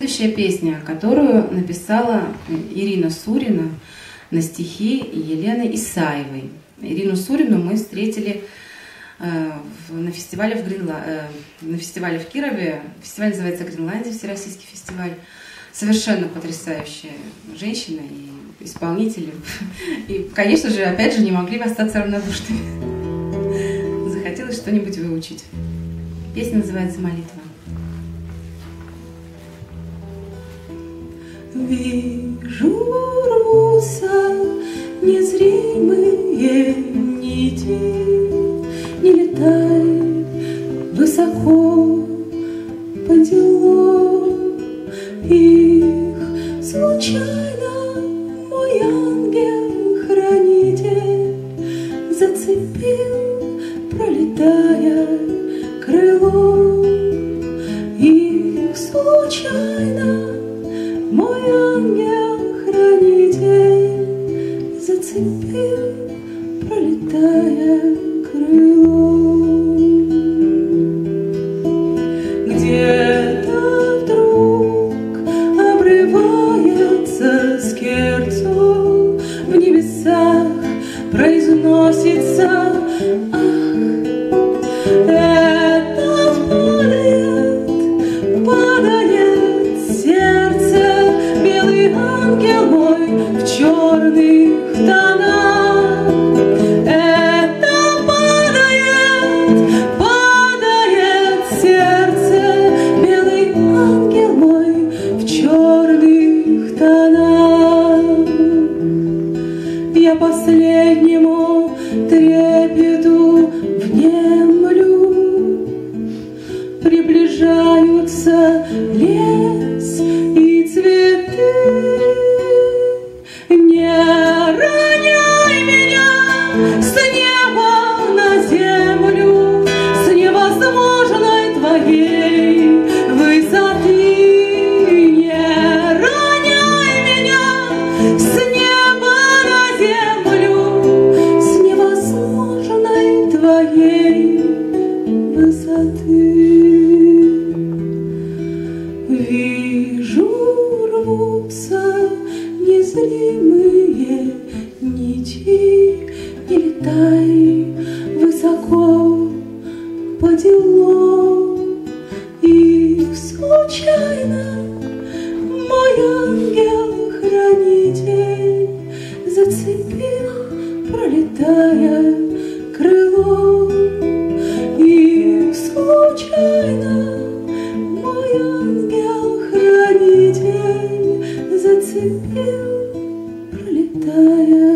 Следующая песня, которую написала Ирина Сурина на стихи Елены Исаевой. Ирину Сурину мы встретили э, на фестивале в Гринла... э, на фестивале в Кирове. Фестиваль называется Гренландия, Всероссийский фестиваль. Совершенно потрясающая женщина и исполнитель. И, конечно же, опять же, не могли бы остаться равнодушными. Захотелось что-нибудь выучить. Песня называется «Молитва». Вижу руса незримые нити, Не летай высоко по делам. Их случайно мой ангел-хранитель Зацепил, пролетая крылом. Их случайно мой ангел-хранитель зацепил, пролетая крылом. Где-то вдруг обрывается скерцо, в небесах произносится «Ах, Я последнему трепету внемлю, Приближаются лес рвутся незримые нити, Не летай высоко по делам, Их случайно мой ангел-хранитель Зацепил, пролетая the